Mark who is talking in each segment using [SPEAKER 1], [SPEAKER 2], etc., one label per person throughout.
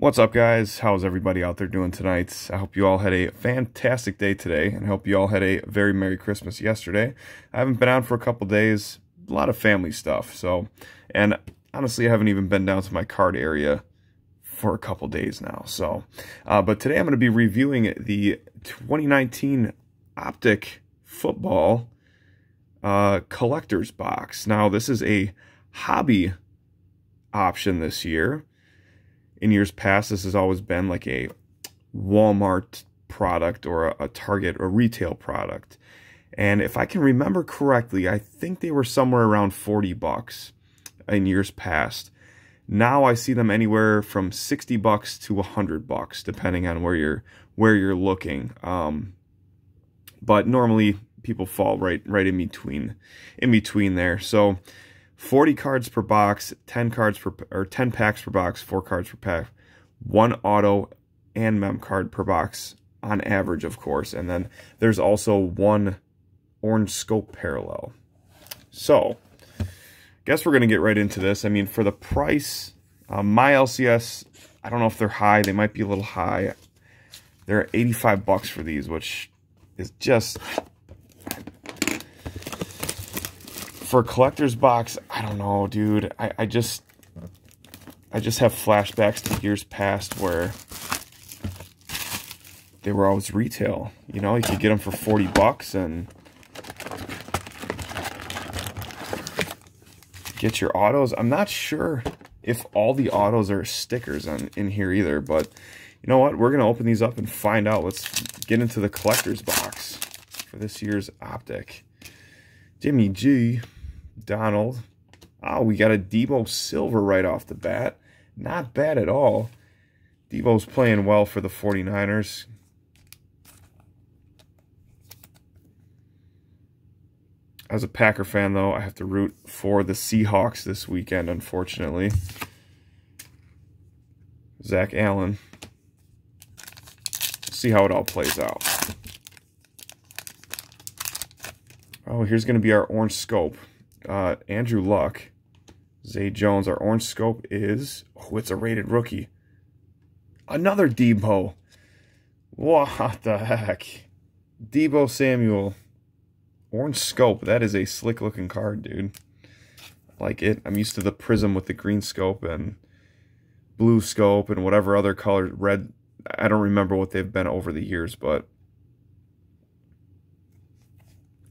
[SPEAKER 1] What's up, guys? How's everybody out there doing tonight? I hope you all had a fantastic day today, and I hope you all had a very Merry Christmas yesterday. I haven't been out for a couple days, a lot of family stuff, so, and honestly, I haven't even been down to my card area for a couple days now, so, uh, but today I'm going to be reviewing the 2019 Optic Football uh, Collector's Box. Now, this is a hobby option this year in years past, this has always been like a Walmart product or a, a Target or retail product. And if I can remember correctly, I think they were somewhere around 40 bucks in years past. Now I see them anywhere from 60 bucks to 100 bucks, depending on where you're where you're looking. Um, but normally people fall right right in between in between there. So 40 cards per box, 10 cards per or 10 packs per box, 4 cards per pack, one auto and mem card per box on average, of course. And then there's also one orange scope parallel. So, guess we're going to get right into this. I mean, for the price, uh, my LCS, I don't know if they're high. They might be a little high. They're 85 bucks for these, which is just for a collector's box, I don't know, dude. I, I just I just have flashbacks to years past where they were always retail. You know, you could get them for 40 bucks and get your autos. I'm not sure if all the autos are stickers on in here either, but you know what? We're going to open these up and find out. Let's get into the collector's box for this year's Optic. Jimmy G. Donald. Oh, we got a Deebo Silver right off the bat. Not bad at all. Deebo's playing well for the 49ers. As a Packer fan, though, I have to root for the Seahawks this weekend, unfortunately. Zach Allen. See how it all plays out. Oh, here's going to be our orange scope uh, Andrew Luck, Zay Jones. Our orange scope is, oh, it's a rated rookie. Another Deebo. What the heck? Deebo Samuel. Orange scope. That is a slick looking card, dude. I like it. I'm used to the prism with the green scope and blue scope and whatever other color. Red. I don't remember what they've been over the years, but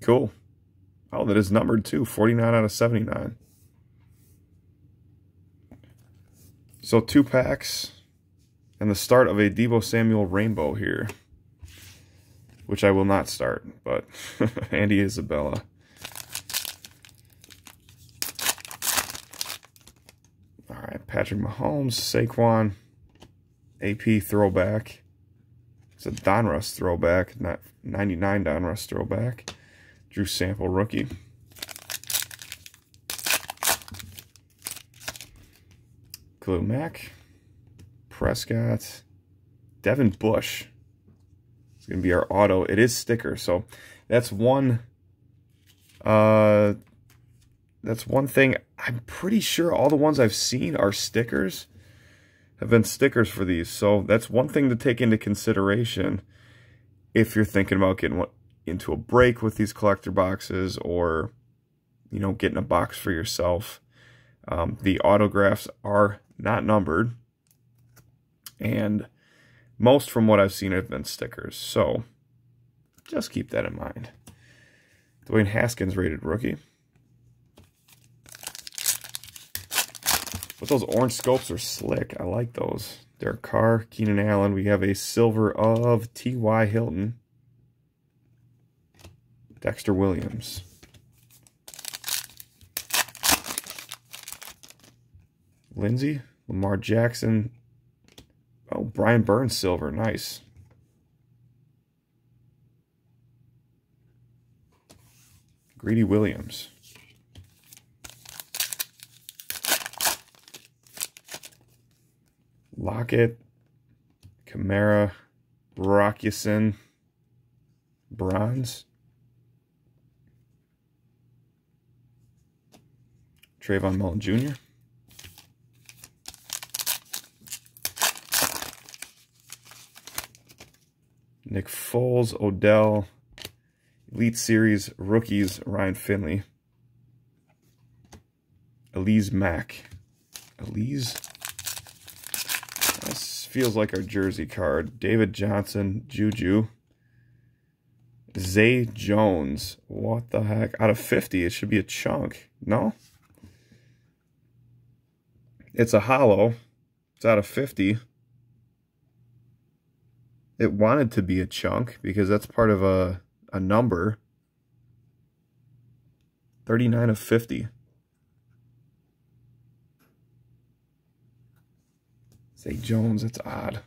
[SPEAKER 1] cool. Oh, that is numbered too. 49 out of 79. So two packs and the start of a Deebo Samuel rainbow here. Which I will not start, but Andy Isabella. All right, Patrick Mahomes, Saquon, AP throwback. It's a Donruss throwback, not 99 Donruss throwback. Drew Sample rookie. Khalil Mack. Prescott. Devin Bush. It's going to be our auto. It is sticker, so that's one... Uh, that's one thing. I'm pretty sure all the ones I've seen are stickers. Have been stickers for these. So that's one thing to take into consideration if you're thinking about getting one, into a break with these collector boxes or, you know, getting a box for yourself. Um, the autographs are not numbered. And most from what I've seen have been stickers. So just keep that in mind. Dwayne Haskins rated rookie. But those orange scopes are slick. I like those. Derek Carr, Keenan Allen. We have a silver of T.Y. Hilton. Dexter Williams. Lindsay, Lamar Jackson. Oh, Brian Burns silver. Nice. Greedy Williams. Lockett, Kamara, Rockuson, Bronze. Trayvon Mullen Jr. Nick Foles, Odell, Elite Series, Rookies, Ryan Finley, Elise Mack. Elise? This feels like our jersey card. David Johnson, Juju. Zay Jones. What the heck? Out of 50, it should be a chunk. No? It's a hollow. It's out of 50. It wanted to be a chunk because that's part of a, a number. 39 of 50. Zay Jones, that's odd.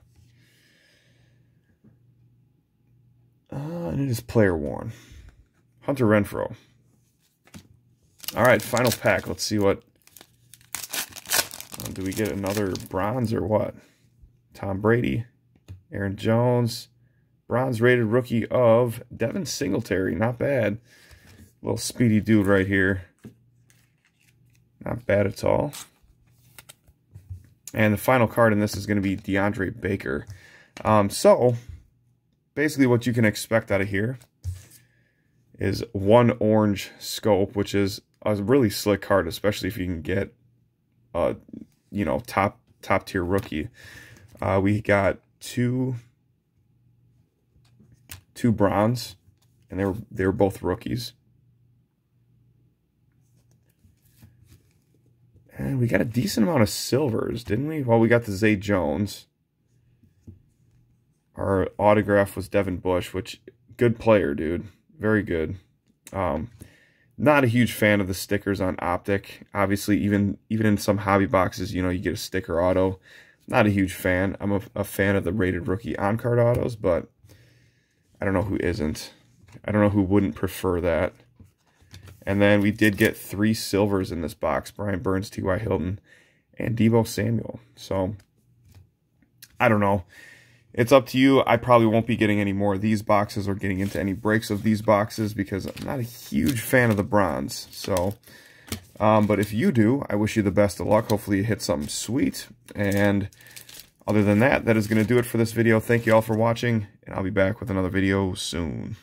[SPEAKER 1] Uh, and it is player worn. Hunter Renfrow. All right, final pack. Let's see what. Do we get another bronze or what? Tom Brady, Aaron Jones, bronze rated rookie of Devin Singletary. Not bad. Little speedy dude right here. Not bad at all. And the final card in this is going to be DeAndre Baker. Um, so, basically what you can expect out of here is one orange scope, which is a really slick card, especially if you can get a, you know, top top tier rookie. Uh, we got two two bronze, and they were they were both rookies. And we got a decent amount of silvers, didn't we? Well, we got the Zay Jones. Our autograph was Devin Bush, which good player, dude. Very good. Um, not a huge fan of the stickers on Optic. Obviously, even even in some hobby boxes, you know, you get a sticker auto. Not a huge fan. I'm a, a fan of the rated rookie on-card autos, but I don't know who isn't. I don't know who wouldn't prefer that. And then we did get three silvers in this box. Brian Burns, T.Y. Hilton, and Deebo Samuel. So, I don't know. It's up to you. I probably won't be getting any more of these boxes or getting into any breaks of these boxes because I'm not a huge fan of the bronze. So, um, but if you do, I wish you the best of luck. Hopefully you hit something sweet. And other than that, that is going to do it for this video. Thank you all for watching, and I'll be back with another video soon.